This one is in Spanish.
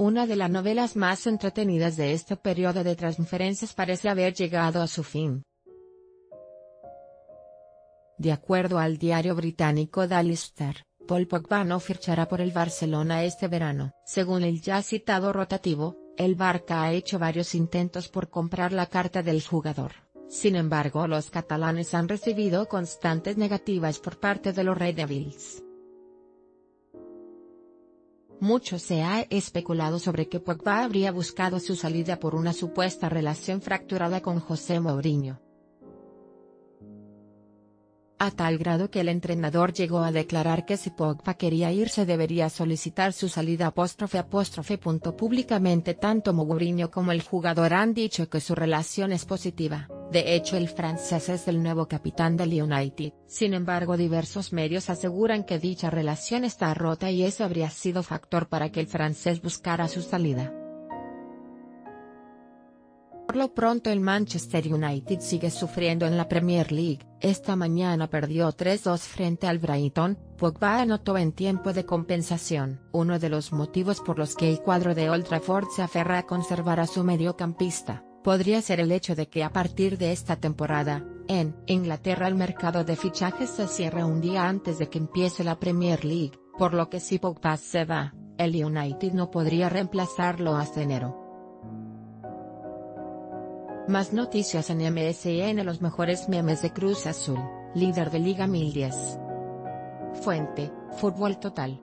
una de las novelas más entretenidas de este periodo de transferencias parece haber llegado a su fin. De acuerdo al diario británico Daily Star, Paul Pogba no fichará por el Barcelona este verano. Según el ya citado rotativo, el Barca ha hecho varios intentos por comprar la carta del jugador. Sin embargo los catalanes han recibido constantes negativas por parte de los Red Devils. Mucho se ha especulado sobre que Pogba habría buscado su salida por una supuesta relación fracturada con José Mourinho a tal grado que el entrenador llegó a declarar que si Pogba quería irse debería solicitar su salida apóstrofe. Públicamente tanto Mourinho como el jugador han dicho que su relación es positiva, de hecho el francés es el nuevo capitán del United. Sin embargo diversos medios aseguran que dicha relación está rota y eso habría sido factor para que el francés buscara su salida. Por lo pronto el Manchester United sigue sufriendo en la Premier League, esta mañana perdió 3-2 frente al Brighton, Pogba anotó en tiempo de compensación. Uno de los motivos por los que el cuadro de Old Trafford se aferra a conservar a su mediocampista, podría ser el hecho de que a partir de esta temporada, en Inglaterra el mercado de fichajes se cierra un día antes de que empiece la Premier League, por lo que si Pogba se va, el United no podría reemplazarlo hasta enero. Más noticias en MSN Los mejores memes de Cruz Azul, líder de Liga 1010. Fuente, Fútbol Total.